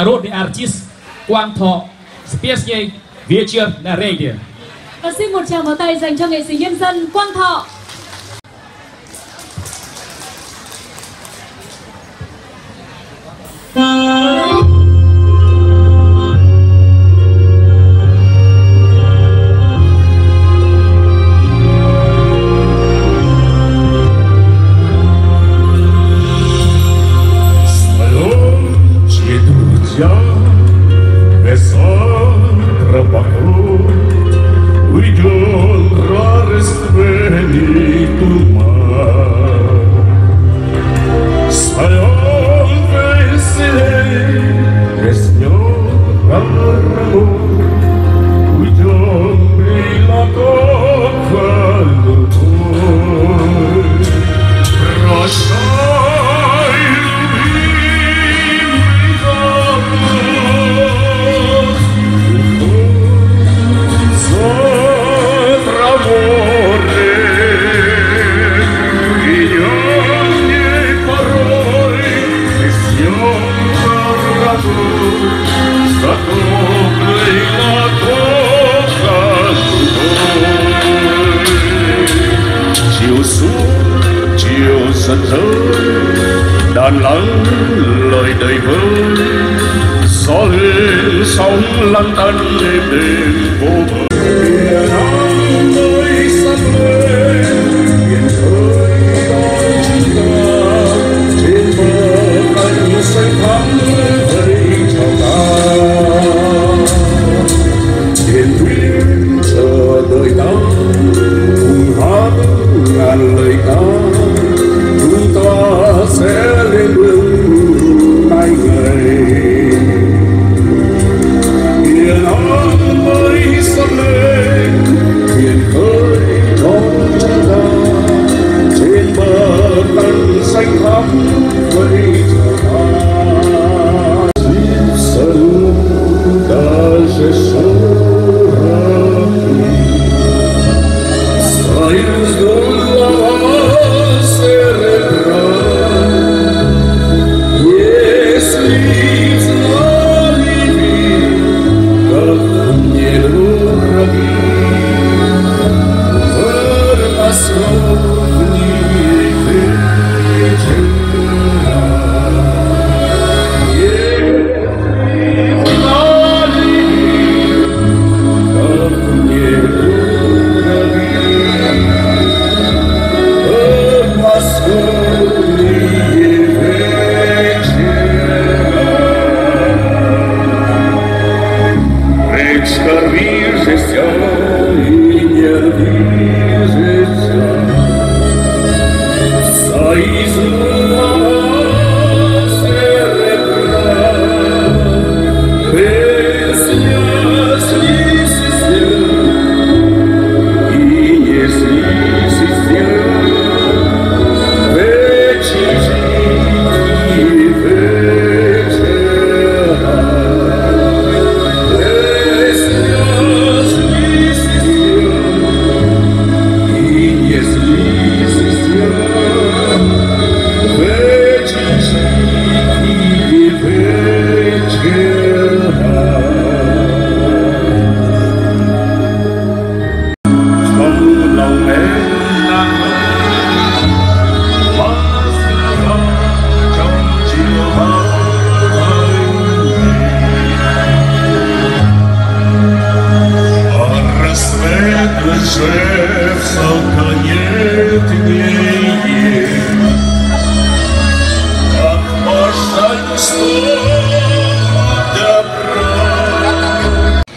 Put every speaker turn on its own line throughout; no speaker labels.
народный артист Artis Quang Thọ Spiesie Vietchia Naredia
Và xin một tràng vào tay dành cho nghệ sĩ nhân dân Quang Thọ.
Go! Đàn lắng lời đầy vơi gió lên sóng lăn tăn êm đềm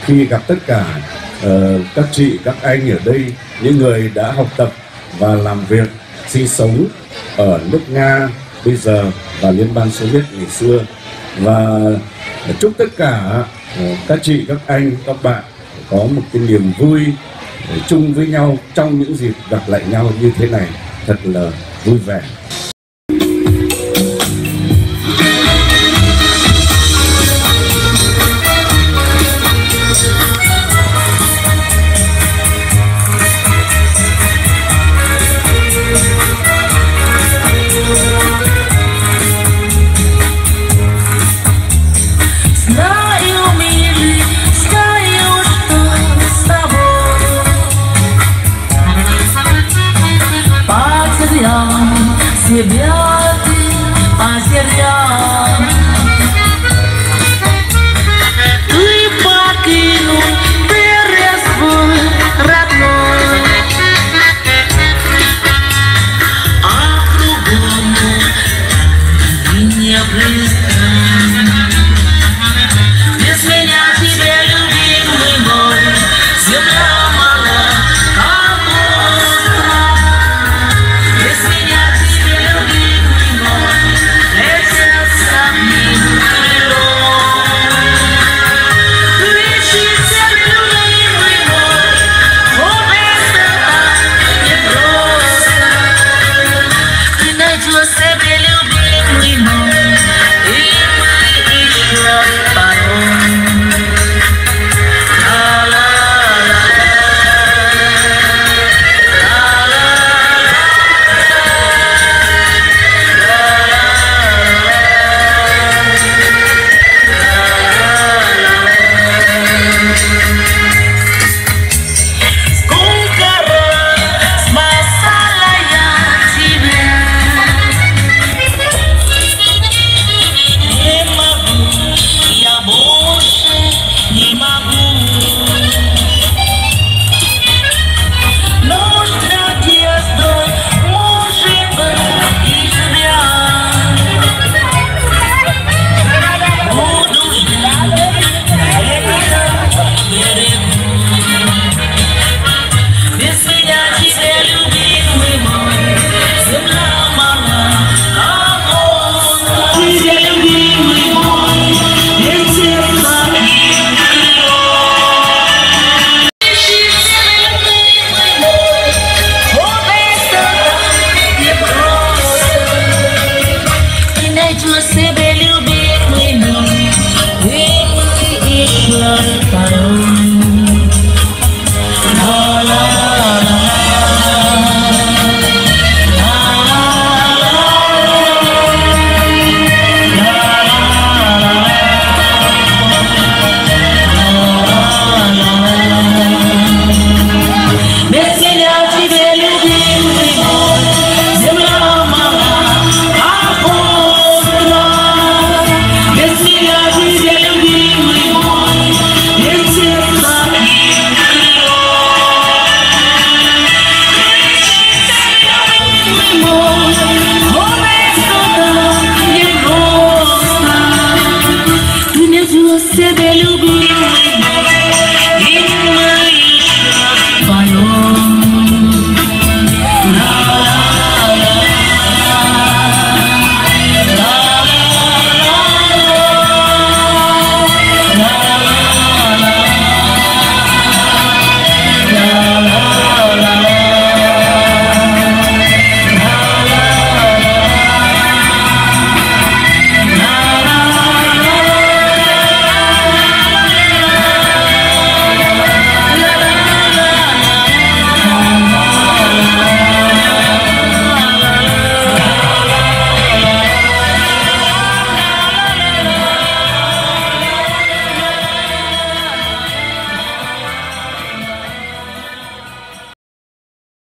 khi gặp tất cả uh, các chị các anh ở đây những người đã học tập và làm việc sinh sống ở nước nga bây giờ và liên bang xô viết ngày xưa. Và chúc tất cả ờ, các chị các anh các bạn có một cái niềm vui chung với nhau trong những dịp gặp lại nhau như thế này, thật là vui vẻ.
much more siblings.